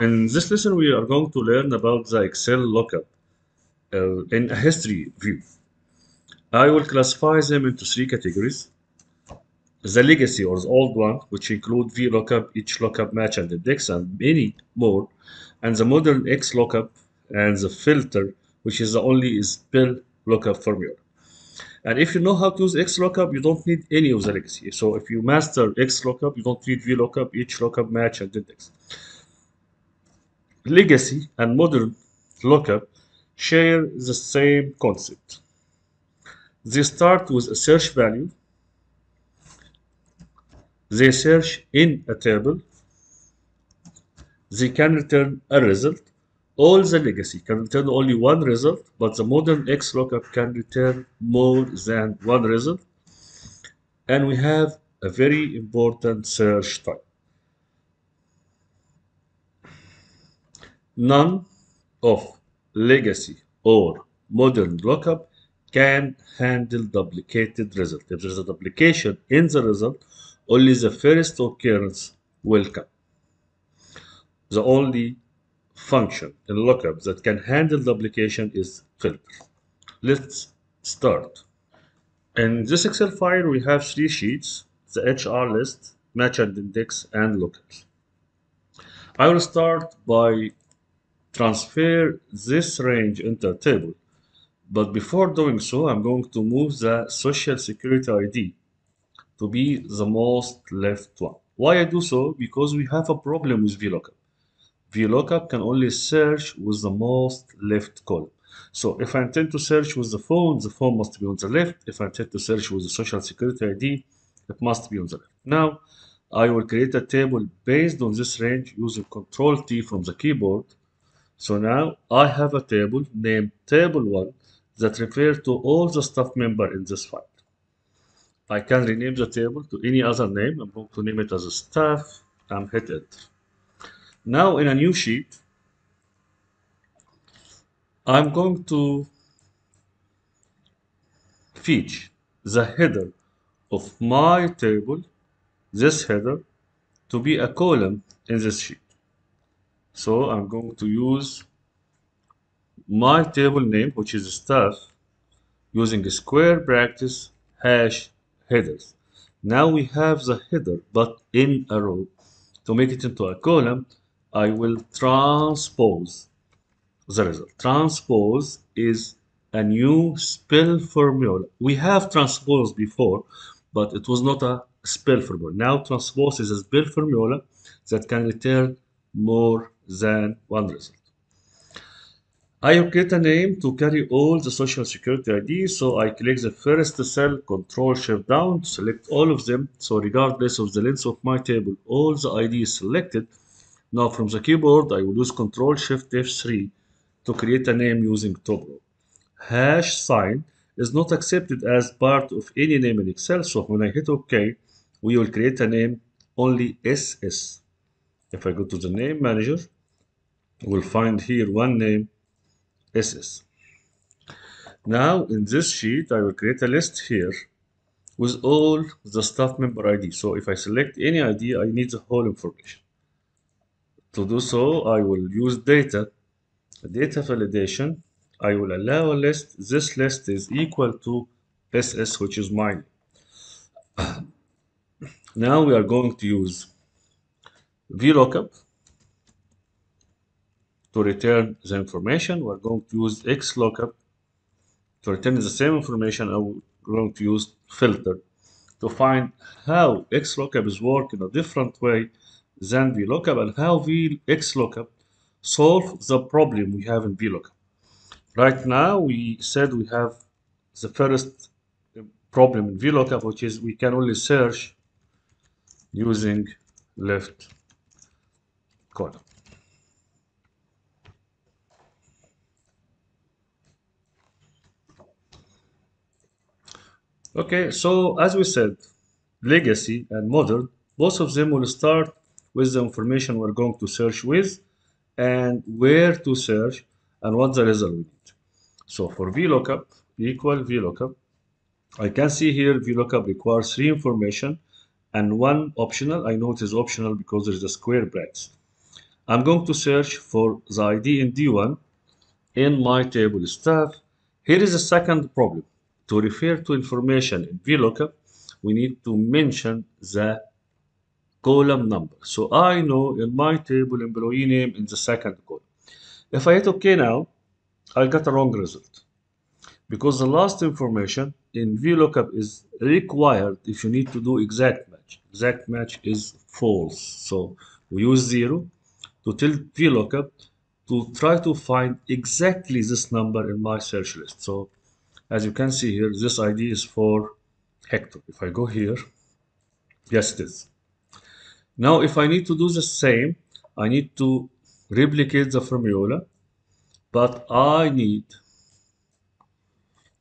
In this lesson, we are going to learn about the Excel lookup uh, in a history view. I will classify them into three categories. The legacy or the old one, which include VLOOKUP, HLOOKUP match and index, and many more, and the modern XLOOKUP and the filter, which is the only spill lookup formula. And if you know how to use XLOOKUP, you don't need any of the legacy. So if you master XLOOKUP, you don't need VLOOKUP, HLOOKUP match and index. Legacy and modern lookup share the same concept. They start with a search value. They search in a table. They can return a result. All the legacy can return only one result, but the modern XLOOKUP can return more than one result. And we have a very important search type. None of legacy or modern lookup can handle duplicated result. If there's a duplication in the result, only the first occurrence will come. The only function in lookup that can handle duplication is filter. Let's start. In this Excel file, we have three sheets, the HR list, match and index, and lookups. I will start by transfer this range into a table. But before doing so, I'm going to move the social security ID to be the most left one. Why I do so? Because we have a problem with VLOOKUP. VLOOKUP can only search with the most left column. So if I intend to search with the phone, the phone must be on the left. If I intend to search with the social security ID, it must be on the left. Now, I will create a table based on this range using Control T from the keyboard. So now I have a table named Table1 that refers to all the staff member in this file. I can rename the table to any other name. I'm going to name it as staff and hit enter. Now in a new sheet, I'm going to fetch the header of my table, this header, to be a column in this sheet. So I'm going to use my table name, which is staff, using square brackets hash headers. Now we have the header, but in a row. To make it into a column, I will transpose the result. Transpose is a new spill formula. We have transpose before, but it was not a spill formula. Now transpose is a spill formula that can return more than one result. I create a name to carry all the social security ID. So I click the first cell, control shift down to select all of them. So regardless of the length of my table, all the ID is selected. Now from the keyboard, I will use control shift F3 to create a name using top row. Hash sign is not accepted as part of any name in Excel. So when I hit OK, we will create a name only SS. If I go to the name manager, we'll find here one name SS. Now in this sheet, I will create a list here with all the staff member ID. So if I select any ID, I need the whole information. To do so, I will use data, data validation. I will allow a list. This list is equal to SS, which is mine. now we are going to use VLOOKUP to return the information. We're going to use XLOOKUP to return the same information. I'm going to use filter to find how XLOOKUP is working a different way than VLOOKUP and how v XLOOKUP solve the problem we have in VLOOKUP. Right now, we said we have the first problem in VLOOKUP, which is we can only search using left column. Okay, so as we said, legacy and modern, both of them will start with the information we're going to search with and where to search and what the result we need. So for VLOOKUP equal VLOOKUP, I can see here VLOOKUP requires three information and one optional. I know it is optional because there is a square brackets. I'm going to search for the ID in D1 in my table staff. Here is a second problem. To refer to information in VLOOKUP, we need to mention the column number. So I know in my table employee name in the second column. If I hit OK now, I'll get a wrong result. Because the last information in VLOOKUP is required if you need to do exact match. Exact match is false. So we use zero to tell VLOOKUP to try to find exactly this number in my search list. So as you can see here, this ID is for Hector. If I go here, yes it is. Now if I need to do the same, I need to replicate the formula, but I need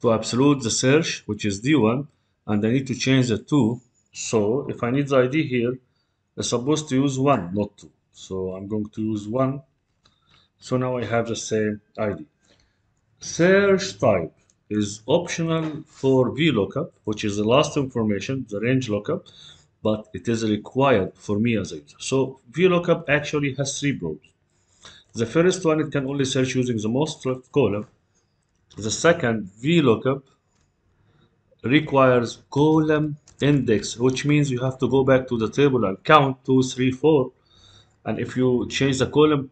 to absolute the search, which is D1, and I need to change the 2. So if I need the ID here, I'm supposed to use 1, not 2. So I'm going to use 1. So now I have the same ID. Search type is optional for VLOOKUP, which is the last information, the range lookup, but it is required for me as a user. So VLOOKUP actually has three problems. The first one, it can only search using the most left column. The second, VLOOKUP requires column index, which means you have to go back to the table and count two, three, four. And if you change the column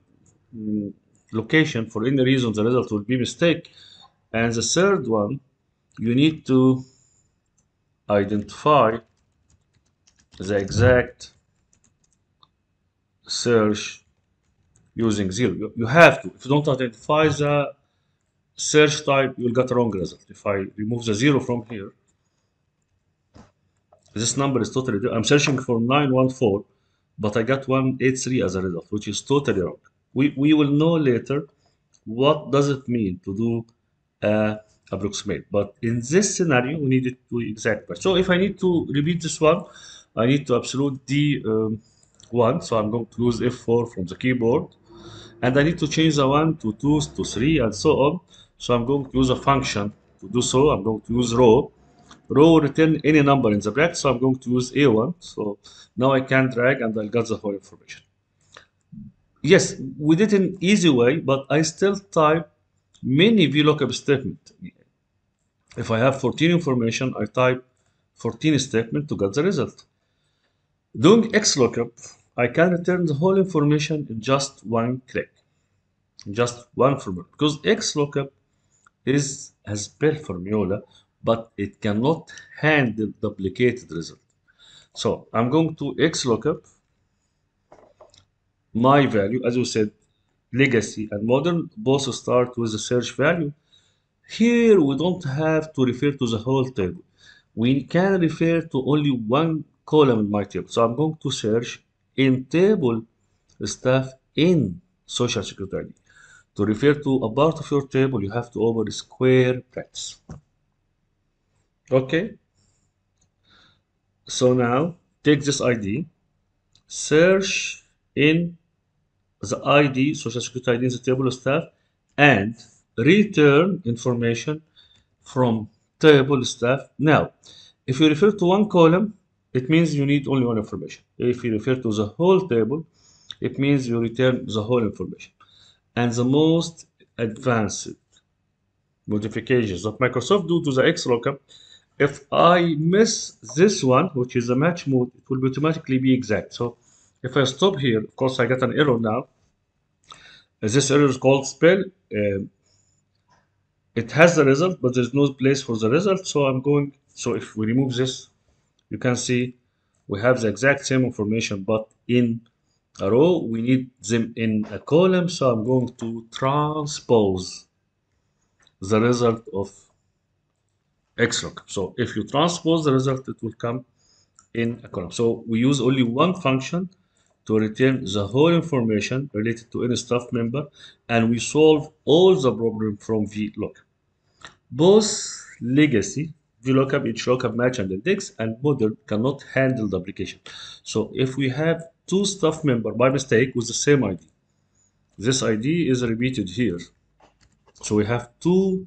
mm, location for any reason, the result will be mistake. And the third one, you need to identify the exact search using zero. You, you have to. If you don't identify the search type, you'll get wrong result. If I remove the zero from here, this number is totally different. I'm searching for 914, but I got 183 as a result, which is totally wrong. We, we will know later what does it mean to do uh, approximate. But in this scenario, we need to exact match. So if I need to repeat this one, I need to absolute D um, 1. So I'm going to use F4 from the keyboard. And I need to change the 1 to 2 to 3 and so on. So I'm going to use a function to do so. I'm going to use row. Row return any number in the bracket. So I'm going to use A1. So now I can drag and I'll get the whole information. Yes, we did an easy way, but I still type many VLOOKUP statement. If I have 14 information, I type 14 statement to get the result. Doing XLOOKUP, I can return the whole information in just one click. Just one formula. Because XLOOKUP is as per formula, but it cannot handle duplicated result. So I'm going to XLOOKUP my value, as you said, legacy and modern both start with the search value. Here we don't have to refer to the whole table. We can refer to only one column in my table. So I'm going to search in table staff in social security To refer to a part of your table, you have to open square brackets. Okay. So now take this ID, search in the ID, social security ID in the table of staff, and return information from table staff. Now, if you refer to one column, it means you need only one information. If you refer to the whole table, it means you return the whole information. And the most advanced modifications that Microsoft do to the XLOOKUP, if I miss this one, which is the match mode, it will automatically be exact. So if I stop here, of course, I get an error now. This error is called spill. Uh, it has the result, but there's no place for the result. So I'm going, so if we remove this, you can see we have the exact same information, but in a row, we need them in a column. So I'm going to transpose the result of XLOOKUP. So if you transpose the result, it will come in a column. So we use only one function to return the whole information related to any staff member and we solve all the problem from VLOOKUP. Both legacy, VLOOKUP, HLOOKUP match and index and model cannot handle the application. So if we have two staff member by mistake with the same ID, this ID is repeated here. So we have two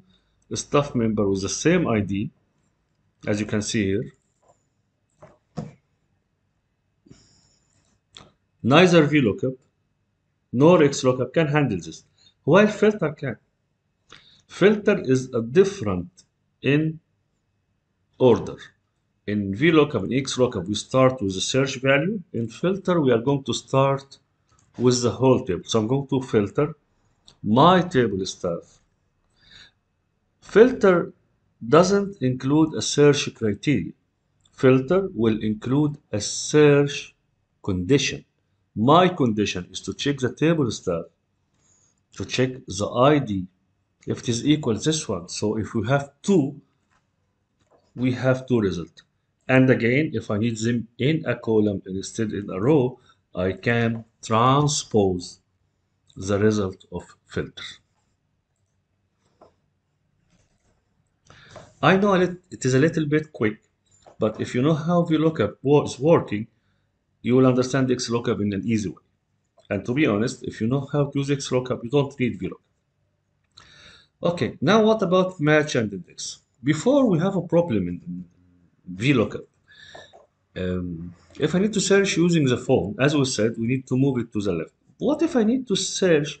staff member with the same ID, as you can see here. Neither VLOOKUP nor XLOOKUP can handle this. While filter can. Filter is a different in order. In VLOOKUP and XLOOKUP, we start with the search value. In filter, we are going to start with the whole table. So I'm going to filter my table stuff. Filter doesn't include a search criteria. Filter will include a search condition. My condition is to check the table staff, to check the ID, if it is equal this one. So if we have two, we have two results. And again, if I need them in a column instead in a row, I can transpose the result of filter. I know it is a little bit quick, but if you know how VLOOKUP is working, you will understand XLOOKUP in an easy way. And to be honest, if you know how to use XLOOKUP, you don't need VLOOKUP. Okay, now what about match and index? Before we have a problem in VLOOKUP. Um, if I need to search using the phone, as we said, we need to move it to the left. What if I need to search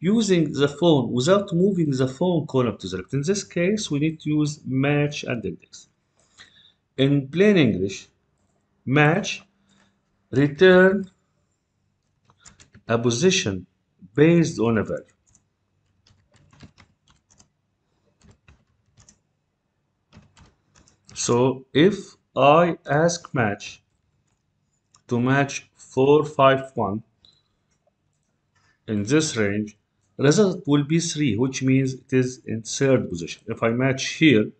using the phone without moving the phone column to the left? In this case, we need to use match and index. In plain English, match return a position based on a value. So if I ask match to match 451 in this range, result will be 3, which means it is in third position. If I match here,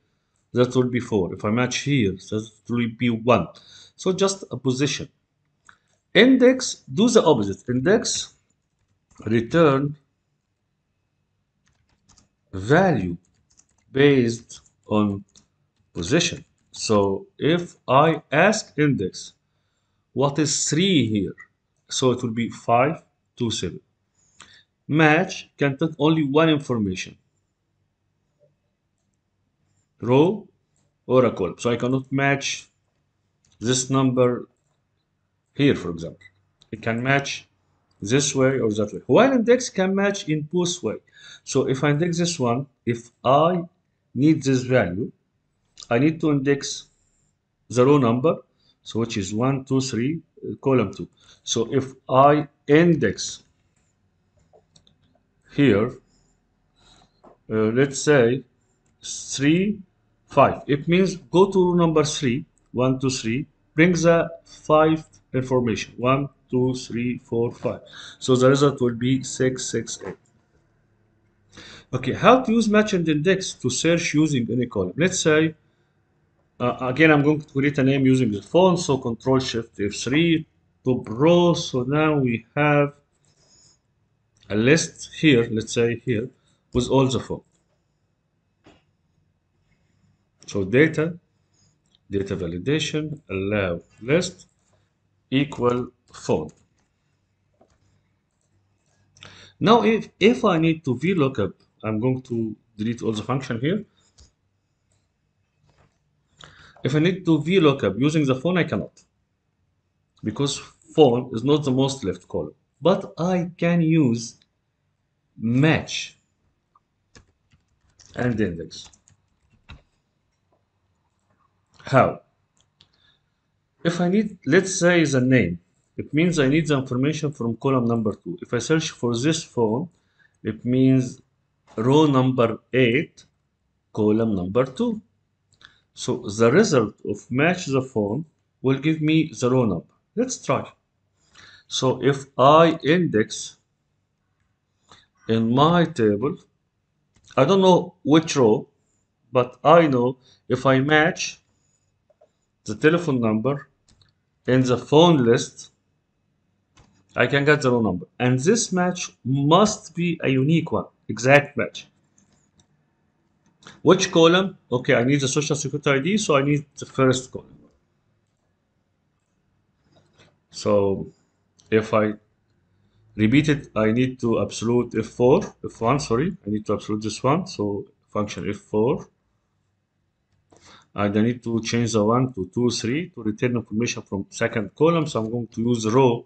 that will be 4. If I match here, that will be 1. So just a position. Index, do the opposite. Index, return value based on position. So if I ask index, what is 3 here? So it will be 5 to 7. Match can take only one information, row or a column. So I cannot match this number here, for example. It can match this way or that way. While index can match in both way. So if I index this one, if I need this value, I need to index the row number, so which is 1, 2, 3, uh, column 2. So if I index here, uh, let's say 3, 5. It means go to row number 3, 1, 2, 3, bring the 5 information, 1, 2, 3, 4, 5. So the result will be 6, 6, 8. Okay, how to use match and index to search using any column? Let's say uh, again, I'm going to create a name using the phone. So Control Shift F3 to Pro. So now we have a list here, let's say here, with all the phone. So data, data validation, allow list equal phone. Now, if, if I need to VLOOKUP, I'm going to delete all the function here. If I need to VLOOKUP using the phone, I cannot. Because phone is not the most left column. But I can use match and index. How? If I need, let's say the name, it means I need the information from column number two. If I search for this phone, it means row number eight, column number two. So the result of match the phone will give me the row number. Let's try. So if I index in my table, I don't know which row, but I know if I match the telephone number in the phone list, I can get the row number. And this match must be a unique one, exact match. Which column? Okay, I need the social security ID, so I need the first column. So if I repeat it, I need to absolute F4, F1, sorry, I need to absolute this one, so function F4. And I need to change the 1 to 2, 3 to return information from second column, so I'm going to use row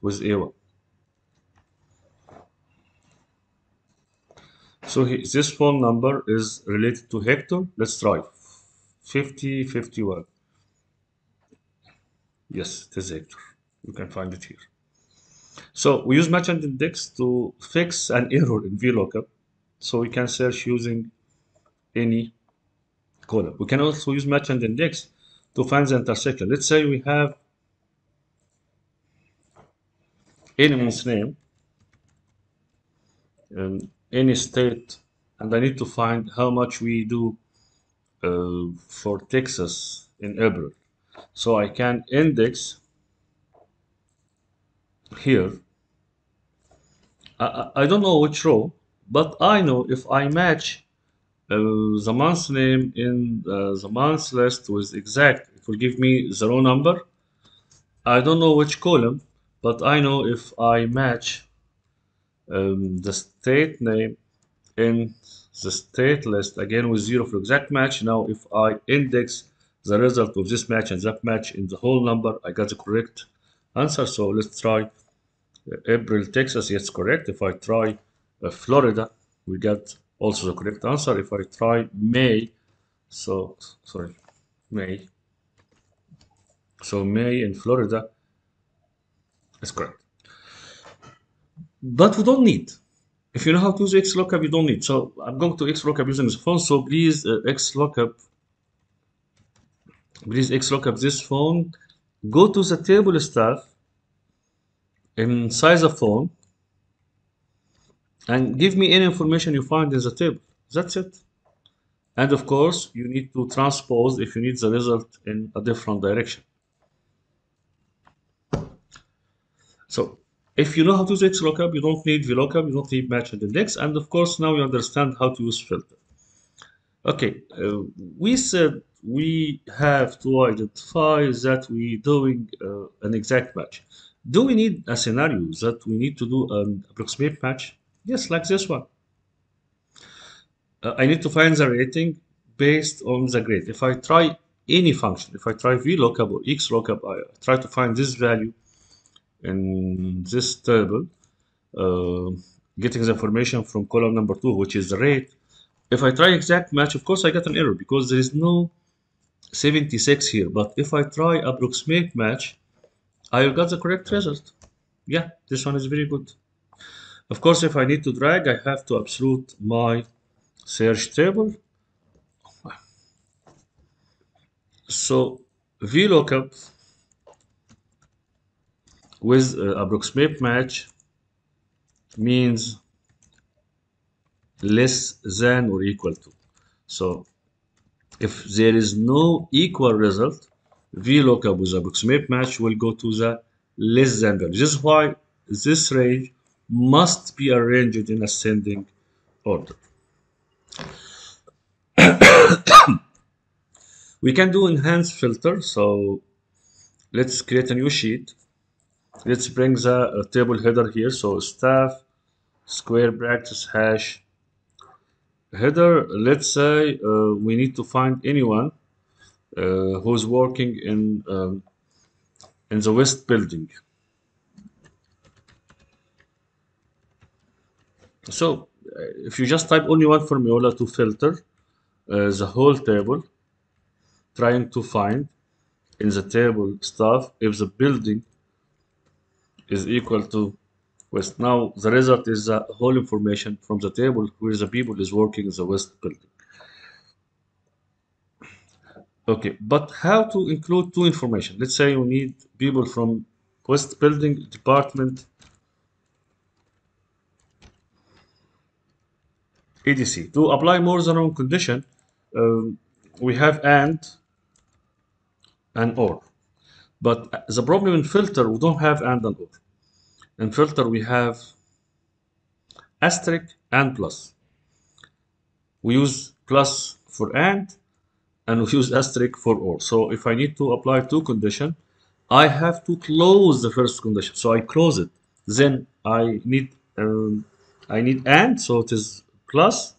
with A1. So he, this phone number is related to Hector. Let's try 50, 51. Yes, it is Hector. You can find it here. So we use match and index to fix an error in VLOOKUP. So we can search using any column. We can also use match and index to find the intersection. Let's say we have anyone's name and any state and I need to find how much we do uh, for Texas in April. So I can index here. I, I don't know which row, but I know if I match the month name in the month list with exact, it will give me the number. I don't know which column, but I know if I match um, the state name in the state list again with zero for exact match. Now, if I index the result of this match and that match in the whole number, I got the correct answer. So let's try uh, April, Texas. Yes, correct. If I try uh, Florida, we get also the correct answer. If I try May, so sorry, May. So May in Florida is correct. But we don't need. If you know how to use XLOOKUP, you don't need. So I'm going to XLOOKUP using this phone. So please uh, XLOOKUP, please XLOOKUP this phone. Go to the table stuff inside the phone and give me any information you find in the table. That's it. And of course, you need to transpose if you need the result in a different direction. So if you know how to use XLOOKUP, you don't need VLOOKUP, you don't need match and index. And of course, now you understand how to use filter. Okay, uh, we said we have to identify that we're doing uh, an exact match. Do we need a scenario that we need to do an approximate match? Yes, like this one. Uh, I need to find the rating based on the grade. If I try any function, if I try VLOOKUP or XLOOKUP, I try to find this value in this table, uh, getting the information from column number two, which is the rate. If I try exact match, of course I get an error because there is no 76 here. But if I try approximate match, I get the correct result. Yeah, this one is very good. Of course, if I need to drag, I have to absolute my search table. So VLOOKUP with uh, approximate match means less than or equal to. So if there is no equal result, VLOOKUP with approximate match will go to the less than value. This is why this range must be arranged in ascending order. we can do enhanced filter. So let's create a new sheet. Let's bring the uh, table header here. So staff square brackets hash header. Let's say uh, we need to find anyone uh, who's working in um, in the west building. So uh, if you just type only one formula to filter uh, the whole table, trying to find in the table stuff if the building is equal to west. Now the result is the whole information from the table where the people is working in the west building. Okay, but how to include two information? Let's say you need people from west building department EDC. To apply more than one condition, um, we have AND and OR. But the problem in filter, we don't have AND and OR. In filter, we have asterisk and plus. We use plus for AND and we use asterisk for OR. So if I need to apply two condition, I have to close the first condition. So I close it. Then I need um, I need AND, so it is plus.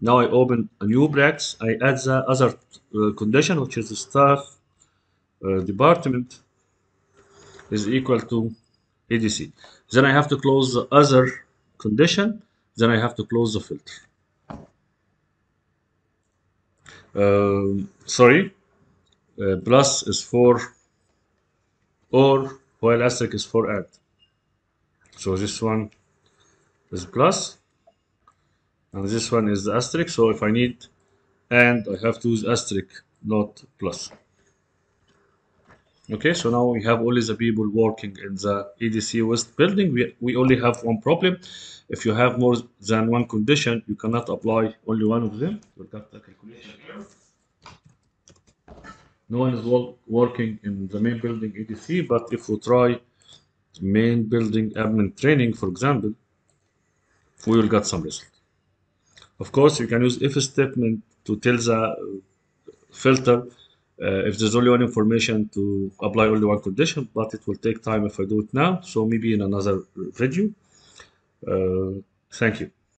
Now I open a new bracket. I add the other uh, condition, which is the staff uh, department is equal to ADC. Then I have to close the other condition. then I have to close the filter. Um, sorry, uh, plus is for or while asterisk is for add. So this one is plus and this one is the asterisk. So if I need and I have to use asterisk, not plus. Okay, so now we have only the people working in the EDC West building. We, we only have one problem. If you have more than one condition, you cannot apply only one of them. We'll get the calculation here. No one is working in the main building EDC, but if we try main building admin training, for example, we will get some result. Of course, you can use if statement to tell the uh, filter uh, if there's only one information to apply only one condition, but it will take time if I do it now. So maybe in another video. Uh, thank you.